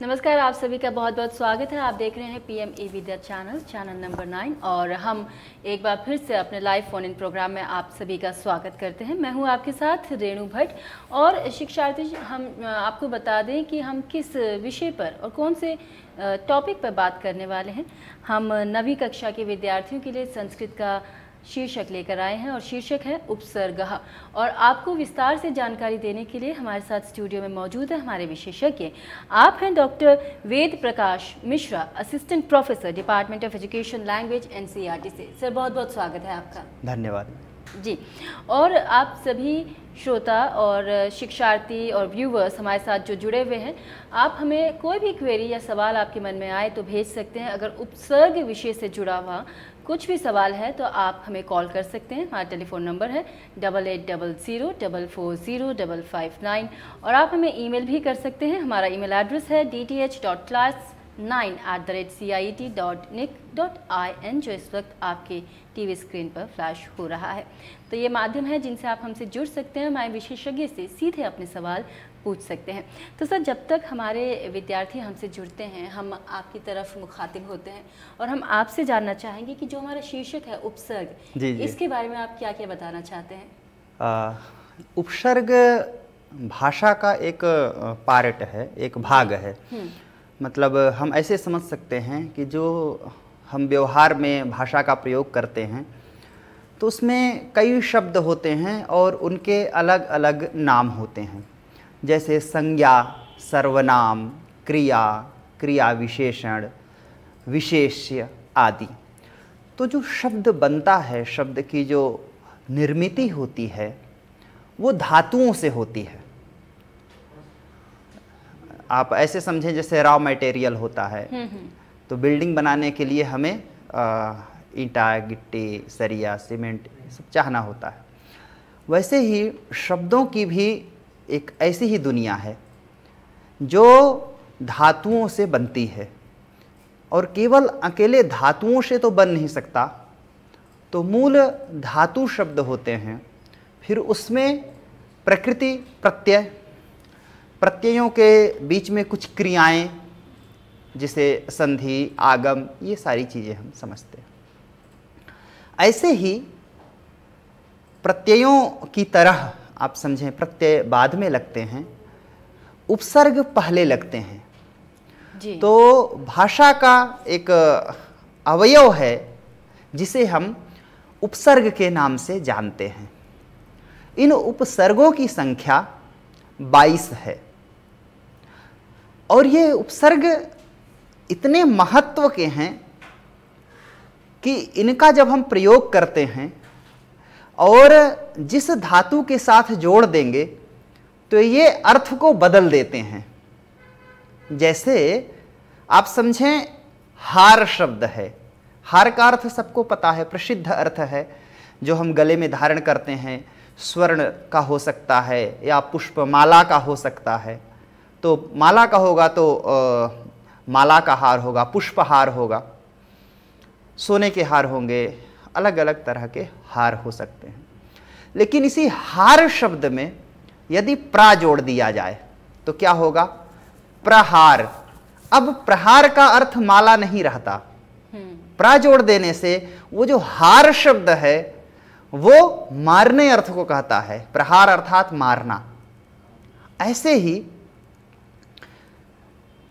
नमस्कार, आप सभी का बहुत बहुत स्वागत है। आप देख रहे हैं PM e Vidya channel channel number nine और हम एक बार फिर से अपने लाइव फ़ोन इन प्रोग्राम में आप सभी का स्वागत करते हैं। मैं हूँ आपके साथ रेणु भट्ट, और शिक्षार्थी, हम, आपको बता दें कि हम किस विषय पर और कौन से टॉपिक पर बात करने वाले हैं। हम नवी कक्षा के विद्यार्थियों के लिए संस्कृत का शीर्षक लेकर आए हैं और शीर्षक है उपसर्गह और आपको विस्तार से जानकारी देने के लिए हमारे साथ स्टूडियो में मौजूद है हमारे विशेषज्ञ। आप हैं doctor Ved Prakash Mishra assistant professor department of education language NCERT से। सर बहुत बहुत स्वागत है आपका। धन्यवाद। जी। और आप सभी श्रोता और शिक्षार्थी और व्यूवर्स हमारे साथ जो जुड़े हुए हैं आप हमें कोई भी क्वेरी या सवाल आपके मन में आए तो भेज सकते हैं। अगर उपसर्ग विषय से जुड़ा हुआ कुछ भी सवाल है तो आप हमें कॉल कर सकते हैं। हमारा टेलीफोन नंबर है double eight double zero double four zero double five nine और आप हमें ईमेल भी कर सकते हैं। हमारा ईमेल एड्रेस है D T H dot class nine at the rate C I T dot nic dot I N जो इस वक्त आपके टीवी स्क्रीन पर फ्लैश हो रहा है। तो ये माध्यम है जिनसे आप हमसे जुड़ सकते हैं। हमारे विशेषज्ञ से सीधे अपने सवाल पूछ सकते हैं तो सर जब तक हमारे विद्यार्थी हमसे जुड़ते हैं हम आपकी तरफ़ मुखातिब होते हैं और हम आपसे जानना चाहेंगे कि जो हमारा शीर्षक है उपसर्ग जी जी। इसके बारे में आप क्या क्या बताना चाहते हैं उपसर्ग भाषा का एक पार्ट है एक भाग है हम्म। मतलब हम ऐसे समझ सकते हैं कि जो हम व्यवहार में भाषा का प्रयोग करते हैं तो उसमें कई शब्द होते हैं और उनके अलग अलग नाम होते हैं जैसे संज्ञा सर्वनाम क्रिया क्रिया विशेषण विशेष्य आदि। तो जो शब्द बनता है शब्द की जो निर्मिति होती है वो धातुओं से होती है। आप ऐसे समझें जैसे रॉ मटेरियल होता है। हम्म, हम्म। तो बिल्डिंग बनाने के लिए हमें ईंटा गिट्टी सरिया सीमेंट सब चाहना होता है। वैसे ही शब्दों की भी एक ऐसी ही दुनिया है, जो धातुओं से बनती है। और केवल अकेले धातुओं से तो बन नहीं सकता तो मूल धातु शब्द होते हैं। फिर उसमें प्रकृति, प्रत्यय, प्रत्ययों के बीच में कुछ क्रियाएँ, जिसे संधि, आगम, ये सारी चीज़ें हम समझते हैं। ऐसे ही प्रत्ययों की तरह आप समझें प्रत्यय बाद में लगते हैं उपसर्ग पहले लगते हैं। जी। तो भाषा का एक अवयव है जिसे हम उपसर्ग के नाम से जानते हैं। इन उपसर्गों की संख्या 22 है। और ये उपसर्ग इतने महत्व के हैं कि इनका जब हम प्रयोग करते हैं और जिस धातु के साथ जोड़ देंगे तो ये अर्थ को बदल देते हैं। जैसे आप समझें हार शब्द है। हार का अर्थ सबको पता है प्रसिद्ध अर्थ है जो हम गले में धारण करते हैं। स्वर्ण का हो सकता है या पुष्पमाला का हो सकता है। तो माला का होगा तो आ, माला का हार होगा पुष्पहार होगा। सोने के हार होंगे अलग अलग तरह के हार हो सकते हैं। लेकिन इसी हार शब्द में यदि प्रा जोड़ दिया जाए तो क्या होगा? प्रहार। अब प्रहार का अर्थ माला नहीं रहता। प्रा जोड़ देने से वो जो हार शब्द है वो मारने अर्थ को कहता है। प्रहार अर्थात मारना। ऐसे ही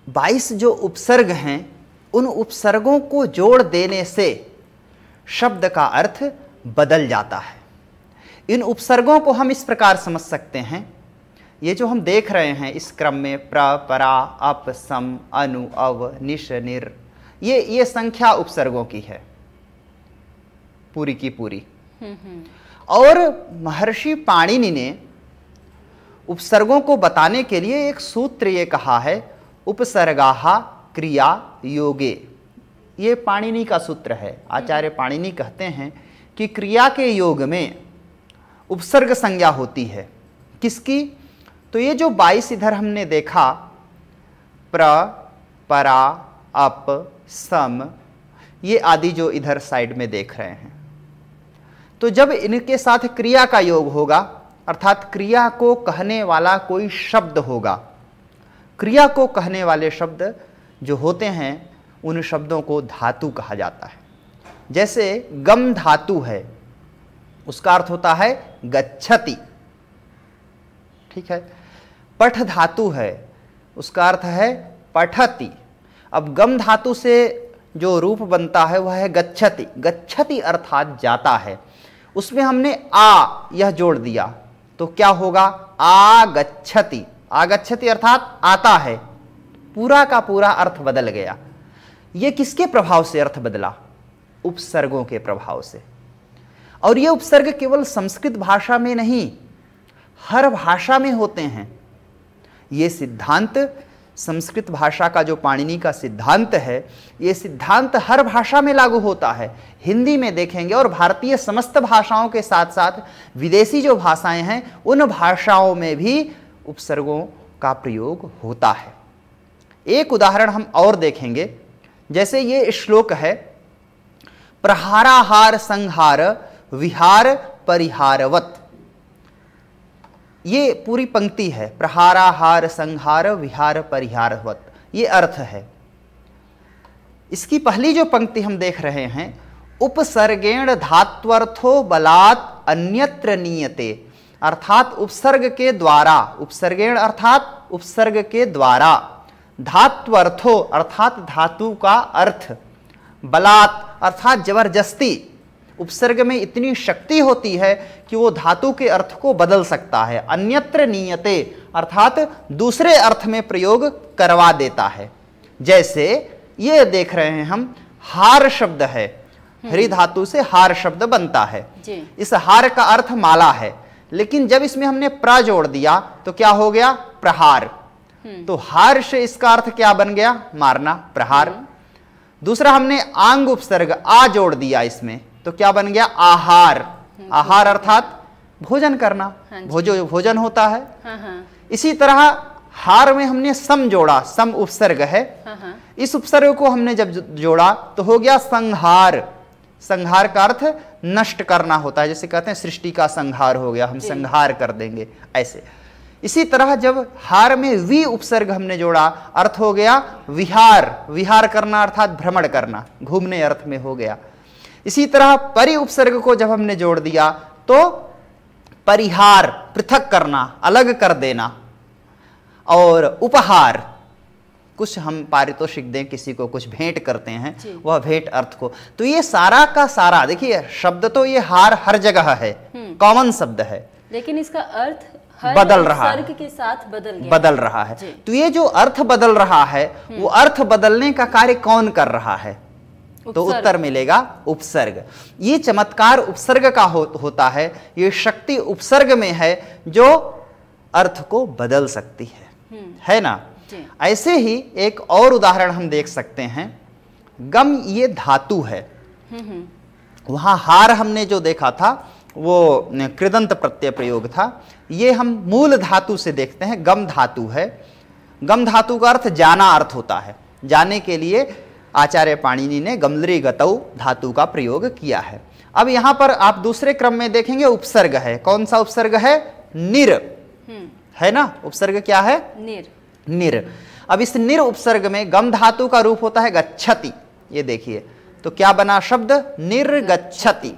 22 जो उपसर्ग हैं उन उपसर्गों को जोड़ देने से शब्द का अर्थ बदल जाता है। इन उपसर्गों को हम इस प्रकार समझ सकते हैं। ये जो हम देख रहे हैं इस क्रम में प्र परा अप सम अनु अव निश निर ये ये संख्या उपसर्गों की है। पूरी की पूरी। और महर्षि पाणिनि ने उपसर्गों को बताने के लिए एक सूत्र ये कहा है उपसर्गा क्रिया योगे। ये पाणिनि का सूत्र है। आचार्य पाणिनि कहते हैं कि क्रिया के योग में उपसर्ग संज्ञा होती है। किसकी? तो ये जो बाईस इधर हमने देखा, प्र, परा, अप, सम, ये आदि जो इधर साइड में देख रहे हैं। तो जब इनके साथ क्रिया का योग होगा, अर्थात क्रिया को कहने वाला कोई शब्द होगा, क्रिया को कहने वाले शब्द जो होते हैं उन शब्दों को धातु कहा जाता है। जैसे गम धातु है, उसका अर्थ होता है गच्छति। ठीक है? पठ धातु है, उसका अर्थ है पठति। अब गम धातु से जो रूप बनता है, वह है गच्छति। गच्छति अर्थात जाता है। उसमें हमने आ, यह जोड़ दिया। तो क्या होगा? आ आगच्छति आगच्छति अर्थात आता है। पूरा का पूरा अर्थ बदल गया। यह किसके प्रभाव से अर्थ बदला? उपसर्गों के प्रभाव से। और ये उपसर्ग केवल संस्कृत भाषा में नहीं, हर भाषा में होते हैं। ये सिद्धांत, संस्कृत भाषा का जो पाणिनि का सिद्धांत है, ये सिद्धांत हर भाषा में लागू होता है। हिंदी में देखेंगे और भारतीय समस्त भाषाओं के साथ साथ विदेशी जो भाषाएँ हैं, उन भाषाओं में भी उपसर्गों का प्रयोग होता है। एक उदाहरण हम और देखेंगे। जैसे ये श्लोक है, प्रहाराहार संहार विहार परिहारवत। ये पूरी पंक्ति है, प्रहाराहार संहार विहार परिहारवत। ये अर्थ है। इसकी पहली जो पंक्ति हम देख रहे हैं, उपसर्गेण धात्वर्थो बलात् अन्यत्र नियते। अर्थात उपसर्ग के द्वारा, उपसर्गेण अर्थात उपसर्ग के द्वारा। धात्वर्थो अर्थात धातु का अर्थ। बलात् अर्थात ज़बरदस्ती। उपसर्ग में इतनी शक्ति होती है कि वो धातु के अर्थ को बदल सकता है। अन्यत्र नियते अर्थात दूसरे अर्थ में प्रयोग करवा देता है। जैसे ये देख रहे हैं हम हार शब्द है। हरि धातु से हार शब्द बनता है। इस हार का अर्थ माला है। लेकिन जब इसमें हमने प्र जोड़ दिया तो क्या हो गया? प्रहार। हम्म। तो हार से इसका अर्थ क्या बन गया? मारना प्रहार। हम्म। दूसरा हमने आंग उपसर्ग आ जोड़ दिया इसमें तो क्या बन गया? आहार। आहार अर्थात भोजन करना। हाँ भोजो भोजन होता है। हाँ, हाँ। इसी तरह हार में हमने सम जोड़ा सम उपसर्ग है। इस उपसर्ग को हमने जब जोड़ा तो हो गया संहार। संहार का अर्थ नष्ट करना होता है जैसे कहते हैं सृष्टि का संहार हो गया हम संहार कर देंगे ऐसे। इसी तरह जब हार में वी उपसर्ग हमने जोड़ा अर्थ हो गया विहार। विहार करना अर्थात भ्रमण करना घूमने अर्थ में हो गया। इसी तरह परि उपसर्ग को जब हमने जोड़ दिया तो परिहार पृथक करना अलग कर देना। और उपहार कुछ हम पारितोषिक दें किसी को कुछ भेंट करते हैं वह भेंट अर्थ को। तो ये सारा का सारा देखिए शब्द तो ये हार हर जगह है हम्म। कॉमन शब्द है। लेकिन इसका अर्थ बदल रहा है। के साथ बदल गया। बदल रहा है। तो ये जो अर्थ बदल रहा है वो हम्म। अर्थ बदलने का कार्य कौन कर रहा है? तो उत्तर मिलेगा उपसर्ग। ये चमत्कार उपसर्ग का हो, होता है। ये शक्ति उपसर्ग में है जो अर्थ को बदल सकती है। हम्म। है ना? ऐसे ही एक और उदाहरण हम देख सकते हैं। गम ये धातु है। हम्म। वहाँ हार हमने जो देखा था वो कृदंत प्रत्यय प्रयोग था। ये हम मूल धातु से देखते हैं गम धातु है। गम धातु का अर्थ जाना अर्थ होता है। जाने के लिए आचार्य पाणिनि ने गमलरी गतौ धातु का प्रयोग किया है। अब यहाँ पर आप दूसरे क्रम में देखेंगे उपसर्ग है। कौन सा उपसर्ग है? निर। हम्म। है ना? उपसर्ग क्या है? निर। निर। अब इस निर उपसर्ग में गम धातु का रूप होता है गच्छति। ये देखिए तो क्या बना शब्द? निर्गच्छति।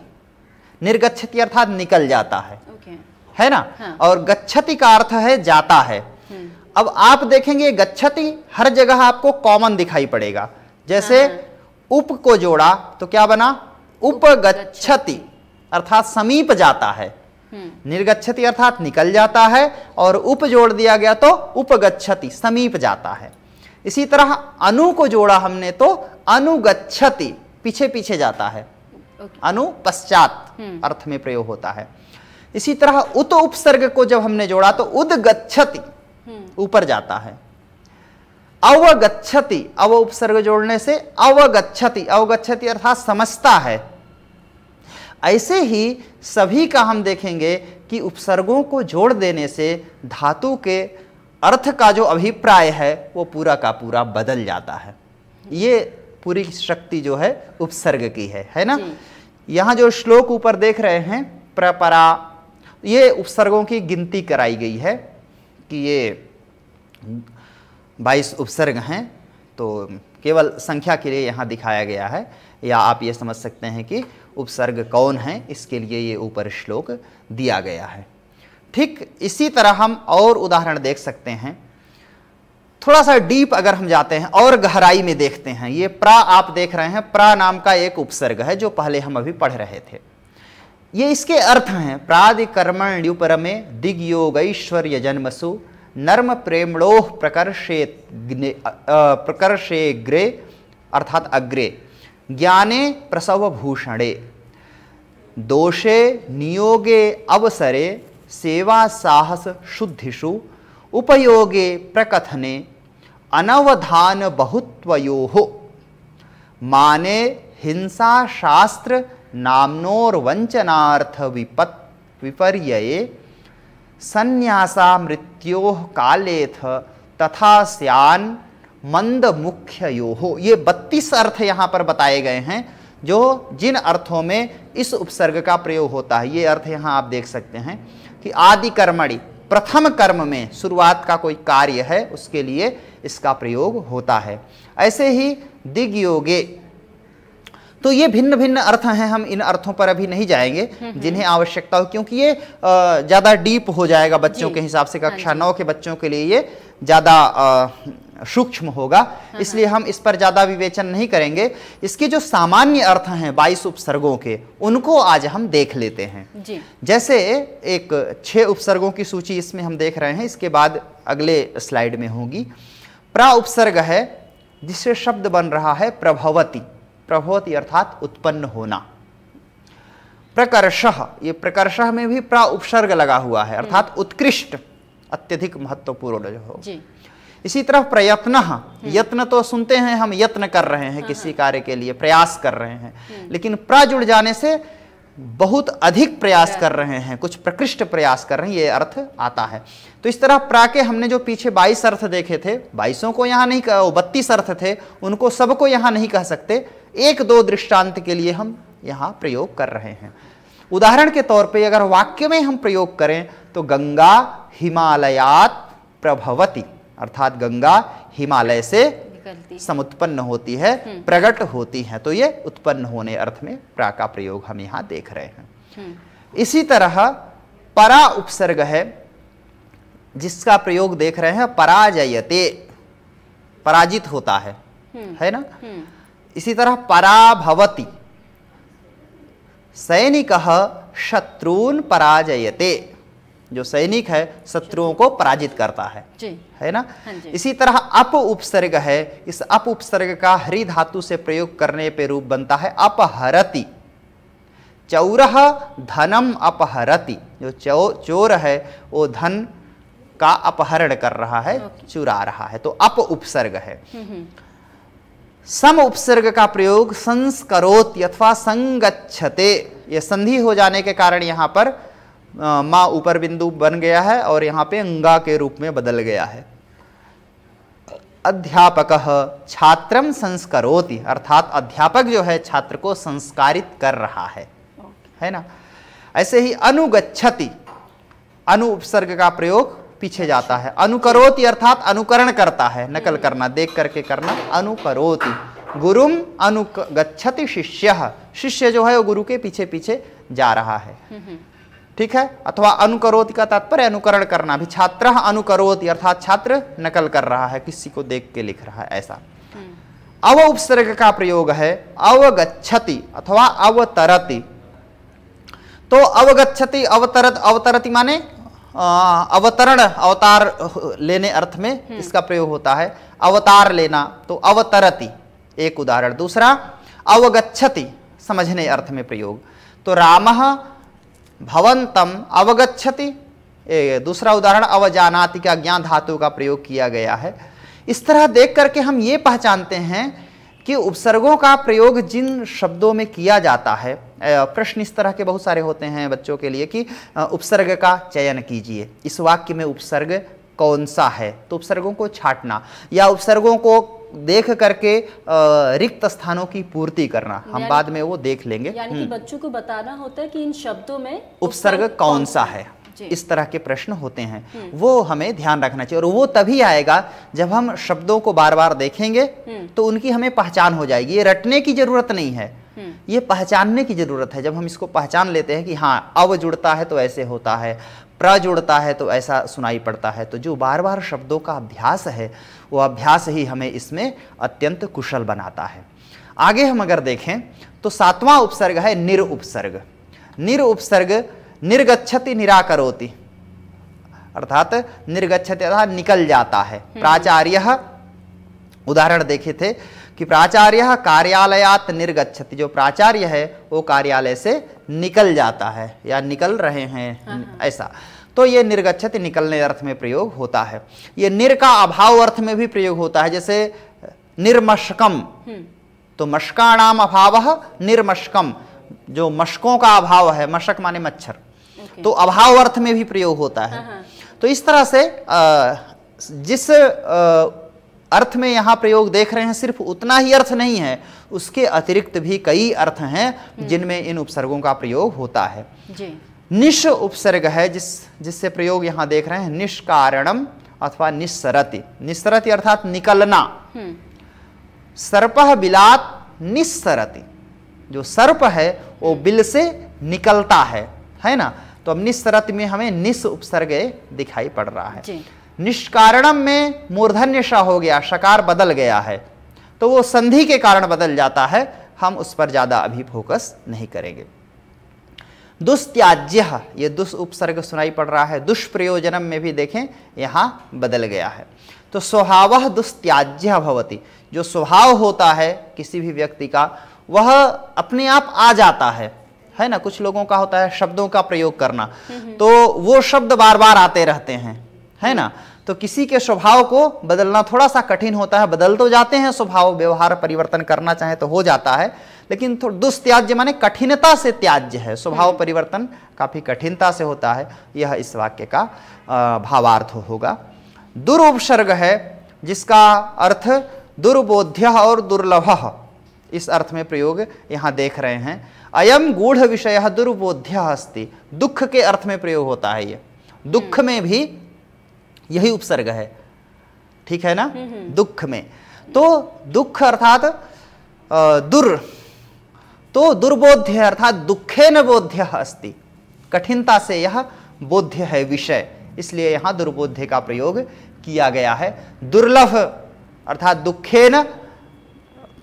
निर्गच्छति अर्थात निकल जाता है okay. है ना हाँ। और गच्छति का अर्थ है जाता है हम्म। अब आप देखेंगे गच्छति हर जगह आपको कॉमन दिखाई पड़ेगा जैसे हाँ, हाँ। उप को जोड़ा तो क्या बना उपगच्छति अर्थात समीप जाता है हम्म। निर्गच्छति अर्थात निकल जाता है और उप जोड़ दिया गया तो उपगच्छति समीप जाता है इसी तरह अनु को जोड़ा हमने तो अनुगच्छति पीछे पीछे जाता है अनु पश्चात हम्म। अर्थ में प्रयोग होता है। इसी तरह उत उपसर्ग को जब हमने जोड़ा तो उदगच्छति हम्म। ऊपर जाता है। अवगच्छति अव उपसर्ग जोड़ने से अवगच्छति अवगच्छति अर्थात समझता है। ऐसे ही सभी का हम देखेंगे कि उपसर्गों को जोड़ देने से धातु के अर्थ का जो अभिप्राय है वो पूरा का पूरा बदल जाता है। ये पूरी शक्ति जो है उपसर्ग की है है ना? यहाँ जो श्लोक ऊपर देख रहे हैं प्रपरा ये उपसर्गों की गिनती कराई गई है कि ये बाईस उपसर्ग हैं तो केवल संख्या के लिए यहाँ दिखाया गया है या आप ये समझ सकते हैं कि उपसर्ग कौन है इसके लिए ये ऊपर श्लोक दिया गया है। ठीक इसी तरह हम और उदाहरण देख सकते हैं। थोड़ा सा डीप अगर हम जाते हैं और गहराई में देखते हैं, ये प्रा आप देख रहे हैं, प्रा नाम का एक उपसर्ग है जो पहले हम अभी पढ़ रहे थे। ये इसके अर्थ हैं प्रादि कर्मण ल्युपर में ऐश्वर्य जन्मसु नर्म प्रेमणोह प्रकर्षे प्रकर्षे ग्रे, अर्थात अग्रे, ज्ञाने प्रसव भूषणे, दोषे नियोगे अवसरे, सेवा साहस शुद्धिषु उपयोगे प्रकथने अनवधान बहुत्वयो। माने हिंसा शास्त्र नामनोर्वंचनार्थ विपत् विपर्यये संन्यासा मृत्यो कालेथ तथा स्यान मंद मुख्य यो हो ये बत्तीस अर्थ यहाँ पर बताए गए हैं, जो जिन अर्थों में इस उपसर्ग का प्रयोग होता है, ये अर्थ यहाँ आप देख सकते हैं कि आदि कर्मणि प्रथम कर्म में शुरुआत का कोई कार्य है उसके लिए इसका प्रयोग होता है। ऐसे ही दिग्योगे। तो ये भिन्न भिन्न अर्थ हैं हम इन अर्थों पर अभी नहीं जाएँगे। जिन्हें आवश्यकता हो क्योंकि ये ज़्यादा डीप हो जाएगा बच्चों के हिसाब से कक्षा हाँ नौ के बच्चों के लिए ये ज़्यादा सूक्ष्म होगा इसलिए। हम इस पर ज़्यादा विवेचन नहीं करेंगे इसके जो सामान्य अर्थ हैं बाईस उपसर्गों के उनको आज हम देख लेते हैं जी। जैसे एक छह उपसर्गों की सूची इसमें हम देख रहे हैं इसके बाद अगले स्लाइड में होगी प्रा उपसर्ग है जिससे शब्द बन रहा है प्रभवती प्रभवती अर्थात उत्पन्न होना प्रकर्ष ये प्रकर्ष में भी प्रा उपसर्ग लगा हुआ है अर्थात हम्म। उत्कृष्ट अत्यधिक महत्वपूर्ण जो हो इसी तरह प्रयत्न हम्म। यत्न तो सुनते हैं हम यत्न कर रहे हैं हाँ, किसी हाँ। कार्य के लिए प्रयास कर रहे हैं हम्म। लेकिन प्र जुड़ जाने से बहुत अधिक प्रयास कर रहे हैं कुछ प्रकृष्ट प्रयास कर रहे हैं ये अर्थ आता है तो इस तरह प्रा के हमने जो पीछे 22 अर्थ देखे थे बाईसों को यहाँ नहीं बत्तीस अर्थ थे उनको सबको यहाँ नहीं कह सकते एक दो दृष्टांत के लिए हम यहाँ प्रयोग कर रहे हैं उदाहरण के तौर पे अगर वाक्य में हम प्रयोग करें तो गंगा हिमालयात प्रभवती अर्थात गंगा हिमालय से समुत्पन्न होती है हम्म। प्रकट होती है। तो ये उत्पन्न होने अर्थ में प्रा का प्रयोग हम यहाँ देख रहे हैं। हम्म। इसी तरह परा उपसर्ग है जिसका प्रयोग देख रहे हैं पराजयते पराजित होता है। हम्म। है ना? इसी तरह पराभवती सैनिक शत्रुन पराजयते। जो सैनिक है शत्रुओं को पराजित करता है। जी। है ना? हाँ इसी तरह अप उपसर्ग है इस अप उपसर्ग का हरि धातु से प्रयोग करने पे रूप बनता है अपहरति। चौर धनम अपहरति। जो चो, चोर है वो धन का अपहरण कर रहा है चुरा रहा है। तो अप उपसर्ग है। हम्म, हम्म। सम उपसर्ग का प्रयोग संस्करोत अथवा संगच्छते। ये संधि हो जाने के कारण यहाँ पर माँ ऊपर बिंदु बन गया है और यहाँ पे अंगा के रूप में बदल गया है। अध्यापक छात्रम संस्करोति अर्थात अध्यापक जो है छात्र को संस्कारित कर रहा है। है ना? ऐसे ही अनुगच्छति अनु उपसर्ग का प्रयोग पीछे जाता है। अनुकरोति अर्थात अनुकरण करता है नकल करना देख करके करना अनुकरोति। गुरुम अनुगच्छति शिष्य शिष्य जो है वो गुरु के पीछे पीछे जा रहा है। हम्म, हम्म। ठीक है? अथवा अनुकरोति का तात्पर्य अनुकरण करना भी। छात्र अनुकरोति अर्थात छात्र नकल कर रहा है किसी को देख के लिख रहा है ऐसा। अव उपसर्ग का प्रयोग है अवगछति अथवा अवतरति। तो अवगछति अवतरत अवतरति माने अवतरण अवतार लेने अर्थ में हम्म। इसका प्रयोग होता है। अवतार लेना तो अवतरति एक उदाहरण। दूसरा अवगछति समझने अर्थ में प्रयोग। तो राम भवंतम अवगछति दूसरा उदाहरण, अवजानाति का ज्ञान धातु का प्रयोग किया गया है। इस तरह देख करके हम ये पहचानते हैं कि उपसर्गों का प्रयोग जिन शब्दों में किया जाता है प्रश्न इस तरह के बहुत सारे होते हैं बच्चों के लिए कि उपसर्ग का चयन कीजिए। इस वाक्य में उपसर्ग कौन सा है? तो उपसर्गों को छाटना या उपसर्गों को देख करके रिक्त स्थानों की पूर्ति करना हम बाद में वो देख लेंगे यानी कि हम्म। बच्चों को बताना होता है कि इन शब्दों में उपसर्ग कौन सा है इस तरह के प्रश्न होते हैं हम्म। वो हमें ध्यान रखना चाहिए और वो तभी आएगा जब हम शब्दों को बार बार देखेंगे हम्म। तो उनकी हमें पहचान हो जाएगी ये रटने की ज़रूरत नहीं है। ये पहचानने की ज़रूरत है। जब हम इसको पहचान लेते हैं कि हाँ अव जुड़ता है तो ऐसे होता है प्र जुड़ता है तो ऐसा सुनाई पड़ता है। तो जो बार बार शब्दों का अभ्यास है वो अभ्यास ही हमें इसमें अत्यंत कुशल बनाता है। आगे हम अगर देखें तो सातवां उपसर्ग है निर उपसर्ग निर उपसर्ग निर्गछति निराकरोति। अर्थात निर्गछति अर्थात निकल जाता है। हम्म। प्राचार्य उदाहरण देखे थे कि प्राचार्य कार्यालयात निर्गछति जो प्राचार्य है वो कार्यालय से निकल जाता है या निकल रहे हैं हाँ, हाँ। ऐसा। तो ये निर्गछति निकलने अर्थ में प्रयोग होता है। ये निर का अभाव अर्थ में भी प्रयोग होता है जैसे निर्मशकम। हम्म। तो मशकाणाम अभाव निर्मशकम। जो मशकों का अभाव है मशक माने मच्छर। तो अभाव अर्थ में भी प्रयोग होता है। हाँ, हाँ। तो इस तरह से जिस अर्थ में यहाँ प्रयोग देख रहे हैं सिर्फ़ उतना ही अर्थ नहीं है उसके अतिरिक्त भी कई अर्थ हैं हम्म। जिनमें इन उपसर्गों का प्रयोग होता है। निश उपसर्ग है जिस जिससे प्रयोग यहाँ देख रहे हैं निष्कारणम अथवा निस्सरति निस्सरति अर्थात निकलना। हम्म। सर्प बिलात निस्सरति जो सर्प है वो बिल से निकलता है है ना? तो अब निस्सरत में हमें निस उपसर्ग दिखाई पड़ रहा है। निष्कारणम में मूर्धन्य श हो गया शकार बदल गया है। तो वो संधि के कारण बदल जाता है हम उस पर ज़्यादा अभी फोकस नहीं करेंगे। दुस्त्याज्य ये दुष् उपसर्ग सुनाई पड़ रहा है दुष्प्रयोजनम में भी देखें यहाँ बदल गया है। तो स्वभाव दुस्त्याज्य भवती जो स्वभाव होता है किसी भी व्यक्ति का वह अपने आप आ जाता है। है ना? कुछ लोगों का होता है शब्दों का प्रयोग करना। तो वो शब्द बार बार आते रहते हैं। है ना? तो किसी के स्वभाव को बदलना थोड़ा सा कठिन होता है। बदल तो जाते हैं स्वभाव व्यवहार परिवर्तन करना चाहे तो हो जाता है लेकिन दुस्त्याज्य माने कठिनता से त्याज्य है। स्वभाव हम्म। परिवर्तन काफ़ी कठिनता से होता है। यह इस वाक्य का भावार्थ होगा। दुरुपसर्ग है जिसका अर्थ दुर्बोध्य और दुर्लभ। इस अर्थ में प्रयोग यहाँ देख रहे हैं। अयम गूढ़ विषय दुर्बोध्य अस्ति। दुख के अर्थ में प्रयोग होता है ये। दुख में भी यही उपसर्ग है। ठीक है ना? हम्म, हम्म। दुख में। तो दुख अर्थात दुर। तो दुर्बोध्य अर्थात दुखे न बोध्य अस्ति। कठिनता से यह बोध्य है विषय। इसलिए यहाँ दुर्बोध्य का प्रयोग किया गया है। दुर्लभ अर्थात दुखे न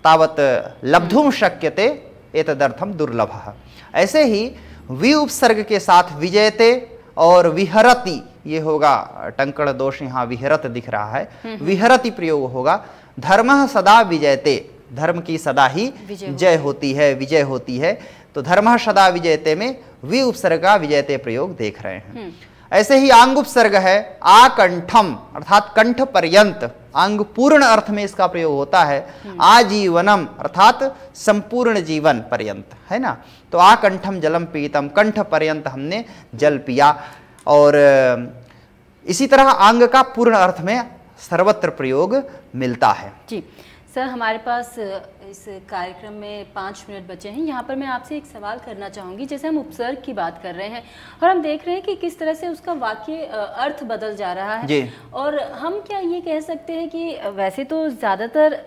तावत लब्धुम शक्यते एतदर्थम दुर्लभ। ऐसे ही वि उपसर्ग के साथ विजयते और विहरति ये होगा टंकड़ दोष यहाँ विहरत दिख रहा है। हम्म, हम्म। विहरति प्रयोग होगा। धर्म सदा विजयते धर्म की सदा ही जय होती है विजय होती है। तो धर्म सदा विजयते में वि उपसर्ग का विजयते प्रयोग देख रहे हैं। हम्म। ऐसे ही आंग उपसर्ग है आकंठम अर्थात कंठ पर्यंत। अंग पूर्ण अर्थ में इसका प्रयोग होता है। आजीवनम अर्थात संपूर्ण जीवन पर्यंत है ना? तो आकंठम जलम पीतम कंठ पर्यंत हमने जल पिया। और इसी तरह अंग का पूर्ण अर्थ में सर्वत्र प्रयोग मिलता है। जी सर हमारे पास इस कार्यक्रम में पाँच मिनट बचे हैं। यहाँ पर मैं आपसे एक सवाल करना चाहूँगी। जैसे हम उपसर्ग की बात कर रहे हैं और हम देख रहे हैं कि किस तरह से उसका वाक्य अर्थ बदल जा रहा है। जी। और हम क्या ये कह सकते हैं कि वैसे तो ज़्यादातर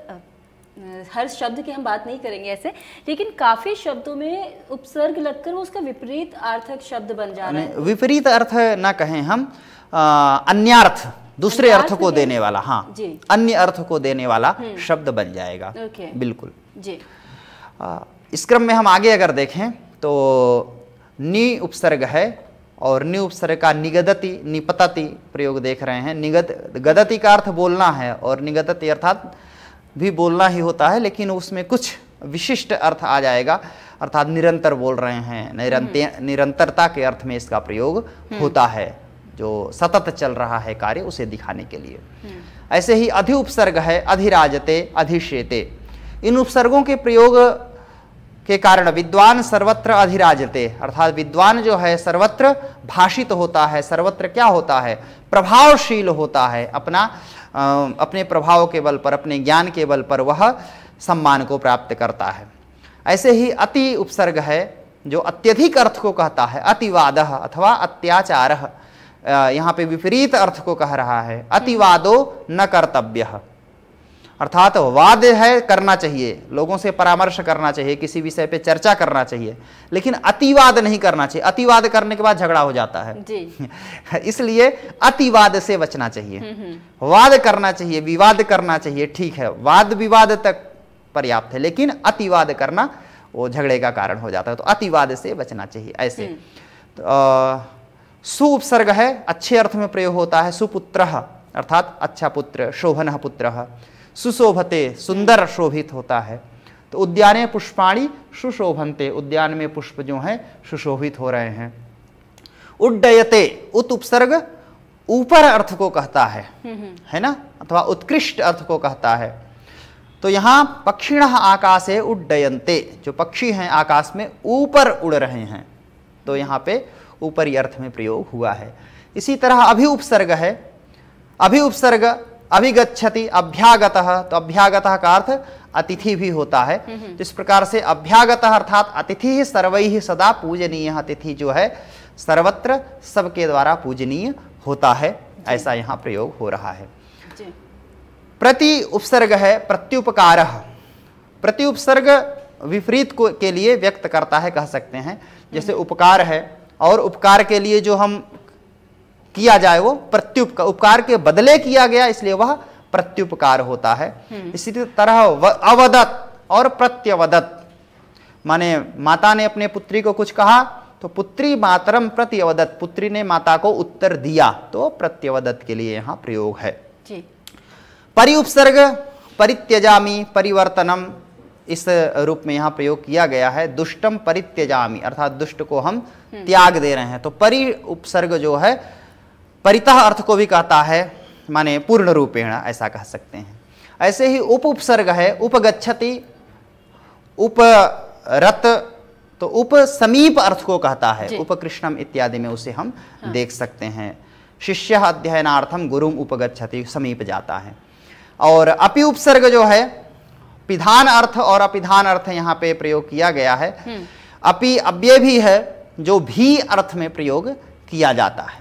हर शब्द की हम बात नहीं करेंगे ऐसे लेकिन काफ़ी शब्दों में उपसर्ग लगकर वो उसका विपरीत अर्थक शब्द बन जा रहा है। विपरीत अर्थ ना कहें हम अन्यार्थ दूसरे अर्थ को देने वाला हाँ अन्य अर्थ को देने वाला हम्म। शब्द बन जाएगा। बिल्कुल। जी। आ, इस क्रम में हम आगे अगर देखें तो नि उपसर्ग है और नि उपसर्ग का निगदति निपतति प्रयोग देख रहे हैं। निगत गदति का अर्थ बोलना है और निगदति अर्थात भी बोलना ही होता है लेकिन उसमें कुछ विशिष्ट अर्थ आ जाएगा अर्थात निरंतर बोल रहे हैं निरंतर हम्म। निरंतरता के अर्थ में इसका प्रयोग हम्म। होता है जो सतत चल रहा है कार्य उसे दिखाने के लिए हम्म। ऐसे ही अधि उपसर्ग है अधिराजते अधिशेते इन उपसर्गों के प्रयोग के कारण विद्वान सर्वत्र अधिराजते अर्थात विद्वान जो है सर्वत्र भाषित होता है सर्वत्र क्या होता है प्रभावशील होता है अपना अपने प्रभाव के बल पर, अपने ज्ञान के बल पर वह सम्मान को प्राप्त करता है। ऐसे ही अति उपसर्ग है, जो अत्यधिक अर्थ को कहता है, अतिवाद अथवा अत्याचार यहाँ पे विपरीत अर्थ को कह रहा है। अतिवादो न कर्तव्य। अर्थात वाद है करना चाहिए। लोगों से परामर्श करना चाहिए किसी विषय पे चर्चा करना चाहिए। लेकिन अतिवाद नहीं करना चाहिए। अतिवाद करने के बाद झगड़ा हो जाता है। जी। इसलिए अतिवाद से बचना चाहिए। हम्म, हम्म। वाद करना चाहिए विवाद करना चाहिए ठीक है। वाद विवाद तक पर्याप्त है लेकिन अतिवाद करना वो झगड़े का कारण हो जाता है। तो अतिवाद से बचना चाहिए ऐसे। हम्म। तो, सु उपसर्ग है अच्छे अर्थ में प्रयोग होता है सुपुत्र अर्थात अच्छा पुत्र शोभन पुत्र। सुशोभते सुंदर शोभित होता है। तो उद्याने पुष्पाणी सुशोभनते उद्यान में पुष्प जो हैं सुशोभित हो रहे हैं। उड्डयते उत उपसर्ग ऊपर अर्थ को कहता है। है ना? अथवा उत्कृष्ट अर्थ को कहता है। तो यहाँ पक्षिण आकाश है उड्डयंते जो पक्षी हैं आकाश में ऊपर उड़ रहे हैं। तो यहाँ पे ऊपरी अर्थ में प्रयोग हुआ है। इसी तरह अभी उपसर्ग है। अभी उपसर्ग अभिगछति अभ्यागत। तो अभ्यागत का अर्थ अतिथि भी होता है। तो इस प्रकार से अभ्यागत अर्थात अतिथि ही सर्व ही सदा पूजनीय अतिथि जो है सर्वत्र सबके द्वारा पूजनीय होता है। ऐसा यहाँ प्रयोग हो रहा है। प्रति उपसर्ग है प्रत्युपकार। प्रति उपसर्ग विपरीत को के लिए व्यक्त करता है कह सकते हैं। जैसे उपकार है और उपकार के लिए जो हम किया जाए वो प्रत्युपकार उपकार के बदले किया गया इसलिए वह प्रत्युपकार होता है। हम्म। इसी तरह अवदत और प्रत्यवदत। माने माता ने अपने पुत्री को कुछ कहा तो पुत्री मातरम प्रत्यवदत। पुत्री ने माता को उत्तर दिया तो प्रत्यवदत के लिए यहाँ प्रयोग है। परिउपसर्ग परित्यजामी परिवर्तनम इस रूप में यहाँ प्रयोग किया गया है। दुष्टम परित्यजामी अर्थात दुष्ट को हम हम्म। त्याग दे रहे हैं। तो परि उपसर्ग जो है परितः अर्थ को भी कहता है माने पूर्ण रूपेण ऐसा कह सकते हैं। ऐसे ही उप उपसर्ग है उपगछति उपरत तो उप समीप अर्थ को कहता है। उपकृष्णम इत्यादि में उसे हम हाँ। देख सकते हैं। शिष्य अध्ययनार्थम गुरुम उपगछति समीप जाता है। और अपि उपसर्ग जो है पिधान अर्थ और अपिधान अर्थ यहाँ पे प्रयोग किया गया है। हम्म। अपि अव्यय भी है जो भी अर्थ में प्रयोग किया जाता है।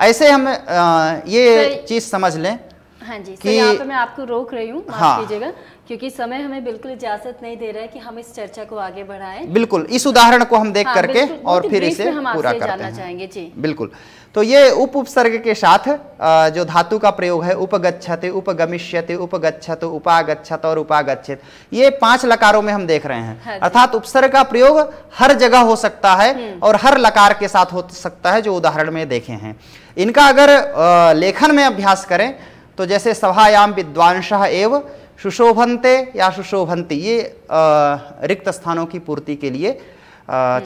ऐसे हम आ, ये चीज़ समझ लें हाँ जी कि यहाँ पे मैं आपको रोक रही हूँ हाँ। कीजिएगा। क्योंकि समय हमें बिल्कुल इजाज़त नहीं दे रहा है कि हम इस चर्चा को आगे बढ़ाएँ। बिल्कुल इस उदाहरण को हम देख हाँ, करके और फिर इसे पूरा करते जानना हैं। चाहेंगे जी। बिल्कुल तो ये उप उपसर्ग के साथ जो धातु का प्रयोग है उपगछते उपगमिष्यते उपगछत उपागछत और उपागछित ये पाँच लकारों में हम देख रहे हैं। हाँ अर्थात उपसर्ग का प्रयोग हर जगह हो सकता है हम्म। और हर लकार के साथ हो सकता है जो उदाहरण में देखे हैं। इनका अगर लेखन में अभ्यास करें तो जैसे सभायाम विद्वांस एवं सुशोभनते या सुशोभनती ये रिक्त स्थानों की पूर्ति के लिए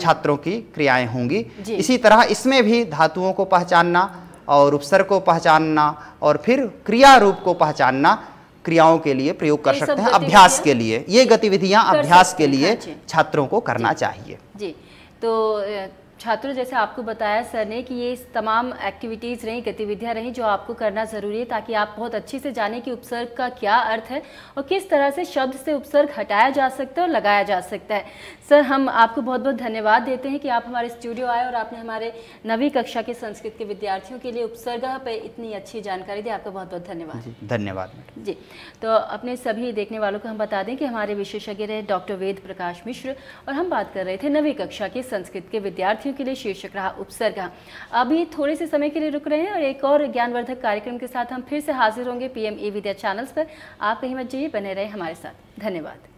छात्रों की क्रियाएँ होंगी। इसी तरह इसमें भी धातुओं को पहचानना और उपसर्ग को पहचानना और फिर क्रिया रूप को पहचानना क्रियाओं के लिए प्रयोग कर सकते हैं अभ्यास के लिए। ये गतिविधियाँ अभ्यास के लिए हाँ छात्रों को करना चाहिए। जी। तो छात्रों जैसे आपको बताया सर ने कि ये तमाम एक्टिविटीज़ रही गतिविधियाँ रहीं जो आपको करना ज़रूरी है ताकि आप बहुत अच्छे से जाने कि उपसर्ग का क्या अर्थ है और किस तरह से शब्द से उपसर्ग हटाया जा सकता है और लगाया जा सकता है। सर हम आपको बहुत बहुत धन्यवाद देते हैं कि आप हमारे स्टूडियो आए और आपने हमारे नवी कक्षा के संस्कृत के विद्यार्थियों के लिए उपसर्ग पर इतनी अच्छी जानकारी दी। आपका बहुत बहुत धन्यवाद धन्यवाद जी तो अपने सभी देखने वालों को हम बता दें कि हमारे विशेषज्ञ रहे डॉक्टर वेद प्रकाश मिश्र और हम बात कर रहे थे नवी कक्षा के संस्कृत के विद्यार्थियों विद्यार्थियों के लिए शीर्षक रहा उपसर्ग। अभी थोड़े से समय के लिए रुक रहे हैं और एक और ज्ञानवर्धक कार्यक्रम के साथ हम फिर से हाजिर होंगे पीएम ए विद्या चैनल्स पर। आप कहीं मत जाइए, बने रहे हमारे साथ। धन्यवाद।